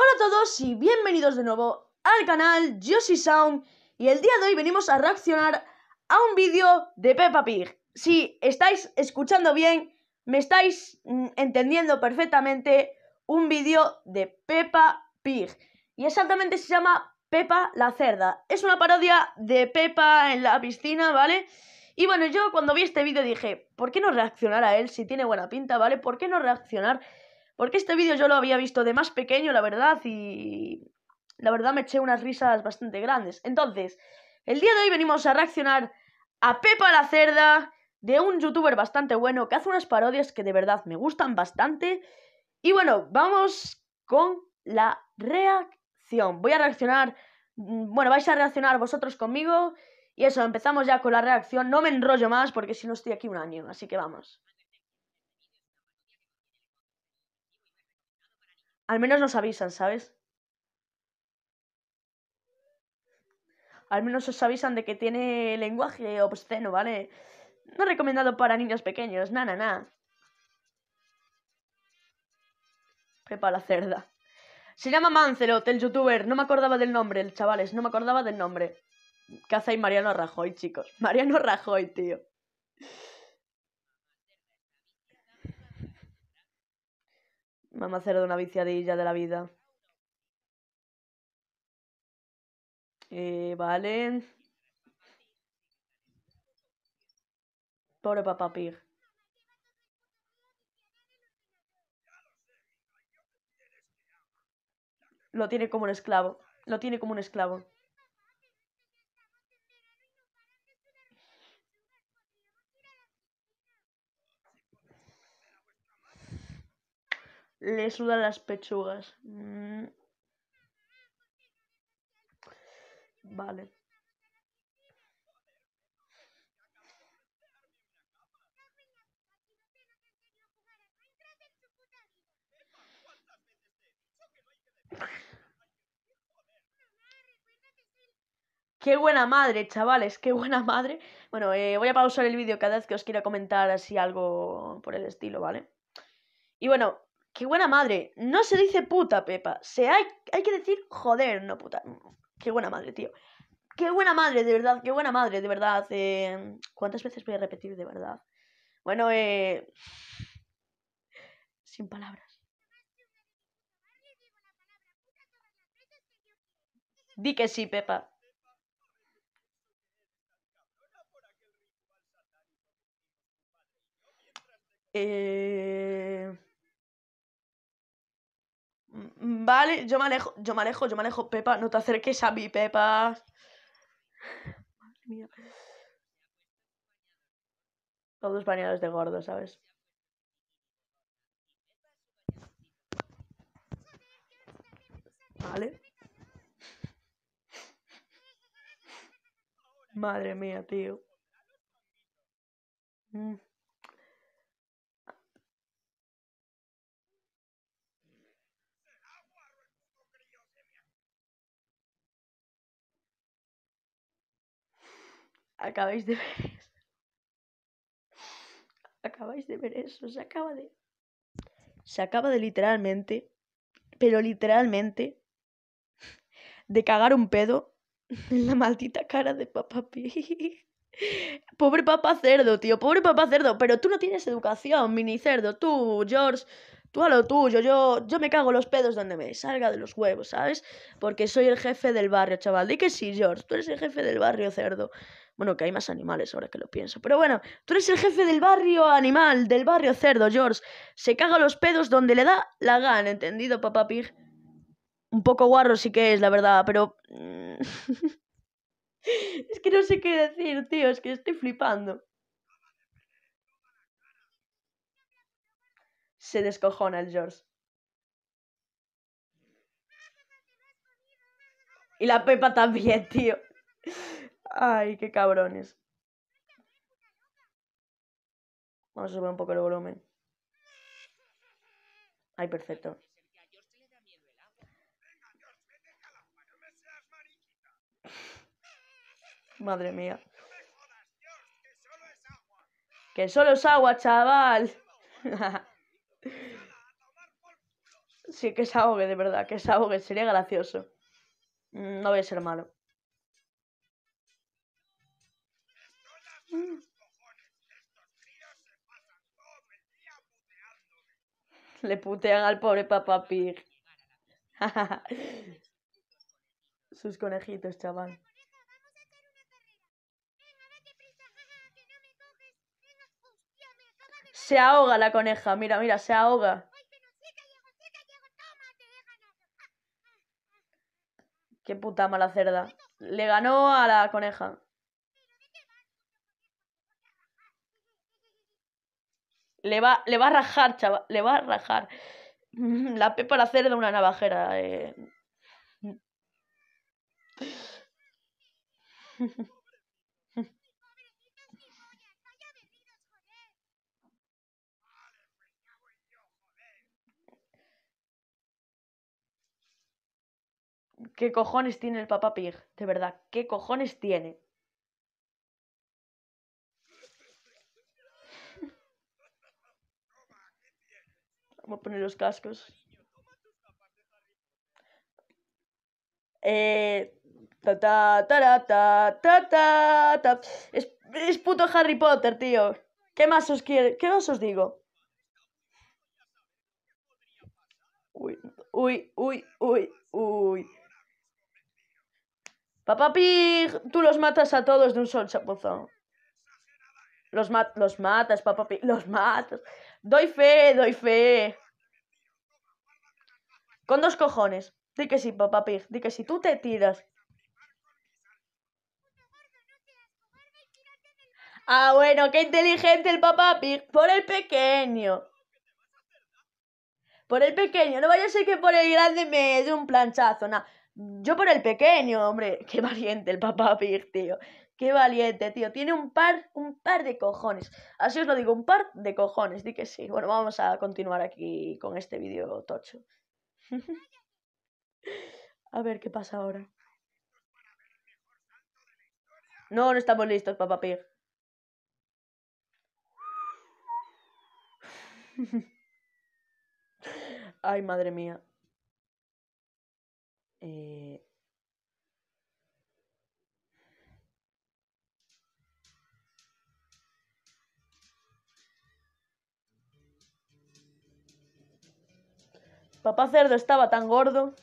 Hola a todos y bienvenidos de nuevo al canal Yoshi Sound y el día de hoy venimos a reaccionar a un vídeo de Peppa Pig. Si estáis escuchando bien, me estáis mm, entendiendo perfectamente un vídeo de Peppa Pig y exactamente se llama Peppa la cerda. Es una parodia de Peppa en la piscina, ¿vale? Y bueno, yo cuando vi este vídeo dije, ¿por qué no reaccionar a él si tiene buena pinta, ¿vale? ¿Por qué no reaccionar? Porque este vídeo yo lo había visto de más pequeño, la verdad, y la verdad me eché unas risas bastante grandes. Entonces, el día de hoy venimos a reaccionar a Pepa la Cerda, de un youtuber bastante bueno que hace unas parodias que de verdad me gustan bastante. Y bueno, vamos con la reacción. Voy a reaccionar, mm, bueno, vais a reaccionar vosotros conmigo. Y eso, empezamos ya con la reacción. No me enrollo más porque si no estoy aquí un año, así que vamos. Al menos nos avisan, ¿sabes? Al menos os avisan de que tiene lenguaje obsceno, ¿vale? No recomendado para niños pequeños, na, na, na. Pepa la cerda. Se llama Mancelot, el youtuber. No me acordaba del nombre, el chavales, no me acordaba del nombre. ¿Qué hace Mariano Rajoy, chicos? Mariano Rajoy, tío. Mamá de una viciadilla de la vida. Eh, vale. Pobre papá Pig. Lo tiene como un esclavo. Lo tiene como un esclavo. Le sudan las pechugas. Mm. Vale. Qué buena madre, chavales, qué buena madre. Bueno, eh, voy a pausar el vídeo cada vez que os quiera comentar así algo por el estilo, ¿vale? Y bueno, qué buena madre. No se dice puta, Pepa. Se hay, hay que decir joder, no puta. Qué buena madre, tío. Qué buena madre, de verdad, qué buena madre, de verdad. Eh, ¿Cuántas veces voy a repetir, de verdad? Bueno, eh... Sin palabras. Di que sí, Pepa. Eh... Vale, yo me alejo, yo me alejo, yo me alejo, Pepa, no te acerques a mí, Pepa. Madre mía. Todos bañados de gordo, ¿sabes? Vale. Madre mía, tío. Mm. Acabáis de ver eso. Acabáis de ver eso. Se acaba de. Se acaba de literalmente. Pero literalmente. De cagar un pedo en la maldita cara de Papá Pig. Pobre papá cerdo, tío. Pobre papá cerdo. Pero tú no tienes educación, mini cerdo. Tú, George. Tú a lo tuyo, yo, yo me cago los pedos donde me salga de los huevos, ¿sabes? Porque soy el jefe del barrio, chaval. Di que sí, George, tú eres el jefe del barrio, cerdo. Bueno, que hay más animales ahora que lo pienso. Pero bueno, tú eres el jefe del barrio animal, del barrio cerdo, George. Se caga los pedos donde le da la gana, ¿entendido, papá pig? Un poco guarro sí que es, la verdad, pero... Mm, es que no sé qué decir, tío, es que estoy flipando. Se descojona el George. Y la Pepa también, tío. Ay, qué cabrones. Vamos a subir un poco el volumen. Ay, perfecto. Madre mía. Que solo es agua, chaval. Sí, que se ahogue, de verdad, que se ahogue, sería gracioso. Mm, no voy a ser malo. Le putean al pobre Papá Pig. Sus conejitos, chaval. Se ahoga la coneja, mira, mira, se ahoga. Qué puta mala cerda. Le ganó a la coneja. Le va, le va a rajar, chaval. Le va a rajar. La Pepa la cerda una navajera. Eh. ¿Qué cojones tiene el papá Pig? De verdad, ¿qué cojones tiene? Vamos a poner los cascos. Eh. Ta ta ta ta ta ta ta. Es, es puto Harry Potter, tío. ¿Qué más os quiere? ¿Qué más os digo? Uy, uy, uy, uy, uy. Papá Pig, tú los matas a todos de un sol chapuzón. Los, los matas, Papá Pig, los matas. Doy fe, doy fe. Con dos cojones. Di que sí, Papá Pig, di que sí. Tú te tiras. Ah, bueno, qué inteligente el Papá Pig. Por el pequeño. Por el pequeño. No vaya a ser que por el grande me dé un planchazo. Nada. Yo por el pequeño, hombre, qué valiente el papá Pig, tío. Qué valiente, tío. Tiene un par, un par de cojones. Así os lo digo, un par de cojones. Di que sí. Bueno, vamos a continuar aquí con este vídeo tocho. a ver qué pasa ahora. No, no estamos listos, papá Pig. Ay, madre mía. Eh, Papá Cerdo estaba tan gordo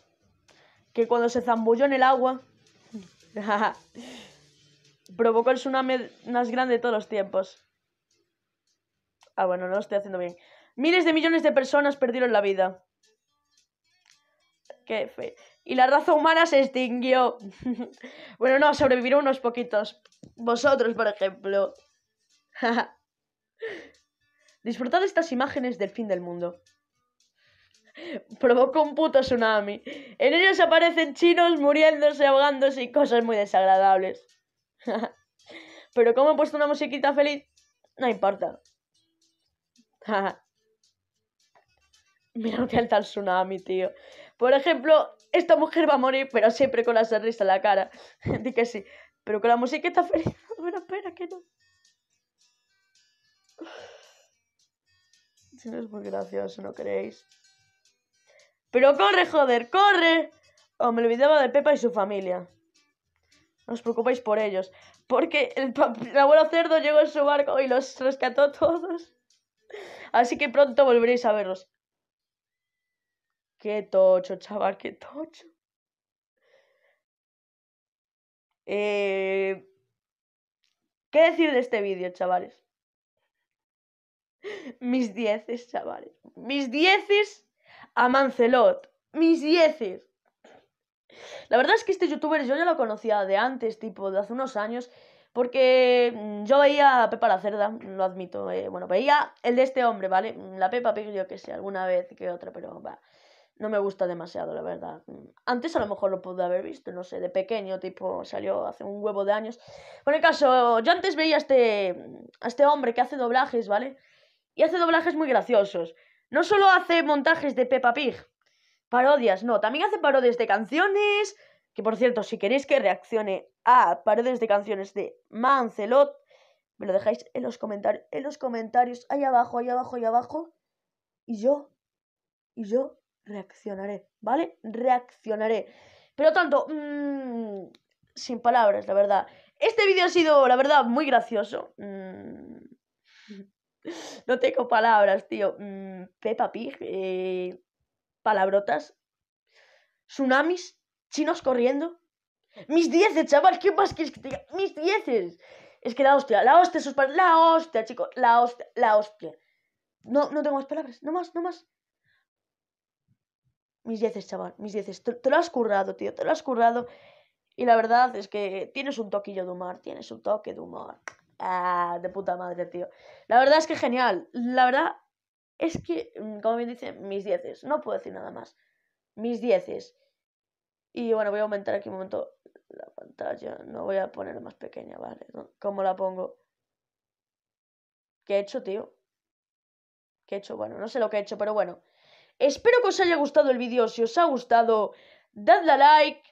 que cuando se zambulló en el agua provocó el tsunami más grande de todos los tiempos. Ah, bueno, no lo estoy haciendo bien. Miles de millones de personas perdieron la vida. Qué fe y la raza humana se extinguió. bueno, no, sobrevivieron unos poquitos. Vosotros, por ejemplo. Disfrutad estas imágenes del fin del mundo. Provocó un puto tsunami. En ellos aparecen chinos muriéndose, ahogándose y cosas muy desagradables. Pero como he puesto una musiquita feliz, no importa. Mira lo que alta el tsunami, tío. Por ejemplo, esta mujer va a morir, pero siempre con la sonrisa en la cara. Di que sí. Pero con la está feliz. Bueno, espera, que no. Si no es muy gracioso, ¿no creéis? Pero corre, joder, corre. Oh, me olvidaba de Pepa y su familia. No os preocupéis por ellos. Porque el, el abuelo cerdo llegó en su barco y los rescató todos. Así que pronto volveréis a verlos. Qué tocho, chaval, qué tocho. Eh, ¿Qué decir de este vídeo, chavales? Mis dieces, chavales. Mis dieces a Mancelot. Mis dieces. La verdad es que este youtuber yo ya lo conocía de antes, tipo, de hace unos años. Porque mm, yo veía a Pepa la Cerda, lo admito. Eh, bueno, veía el de este hombre, ¿vale? La Pepa Pig, yo que sé, alguna vez que otra, pero va no me gusta demasiado, la verdad. Antes a lo mejor lo pude haber visto, no sé, de pequeño, tipo, salió hace un huevo de años. Por el caso, yo antes veía este, a este hombre que hace doblajes, ¿vale? Y hace doblajes muy graciosos. No solo hace montajes de Peppa Pig, parodias, no, también hace parodias de canciones. Que por cierto, si queréis que reaccione a parodias de canciones de Mancelot, me lo dejáis en los comentarios, en los comentarios, ahí abajo, ahí abajo, ahí abajo. Y yo, y yo reaccionaré, ¿vale? Reaccionaré. Pero tanto, mmm, sin palabras, la verdad. Este vídeo ha sido, la verdad, muy gracioso. Mm, no tengo palabras, tío. Mm, Peppa Pig, eh, palabrotas, tsunamis, chinos corriendo. Mis dieces, chaval, ¿qué más quieres que te diga? Mis dieces. Es que la hostia, la hostia, sus la hostia, chicos, la hostia, la hostia. No, no tengo más palabras, no más, no más. Mis dieces, chaval, mis dieces. Te, te, lo has currado, tío, te lo has currado. Y la verdad es que tienes un toquillo de humor, tienes un toque de humor. Ah, de puta madre, tío. La verdad es que genial. La verdad es que, mm, como bien dice, mis dieces. No puedo decir nada más. Mis dieces. Y bueno, voy a aumentar aquí un momento la pantalla. No voy a poner más pequeña, ¿vale? ¿Cómo la pongo? ¿Qué he hecho, tío? ¿Qué he hecho? Bueno, no sé lo que he hecho, pero bueno. Espero que os haya gustado el vídeo. Si os ha gustado, dadle a like.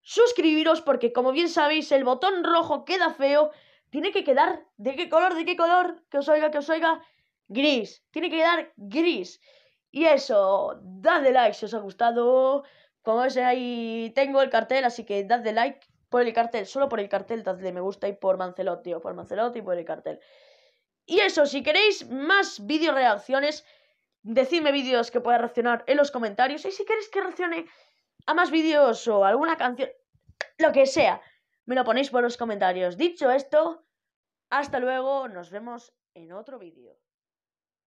Suscribiros porque, como bien sabéis, el botón rojo queda feo. Tiene que quedar... ¿De qué color? ¿De qué color? Que os oiga, que os oiga. Gris. Tiene que quedar gris. Y eso, dadle like si os ha gustado. Como veis ahí tengo el cartel, así que dadle like por el cartel, solo por el cartel, dadle me gusta y por Mancelot, tío, por Mancelot y por el cartel. Y eso, si queréis más vídeos reacciones, decidme vídeos que pueda reaccionar en los comentarios. Y si queréis que reaccione a más vídeos o alguna canción, lo que sea, me lo ponéis por los comentarios. Dicho esto, hasta luego, nos vemos en otro vídeo.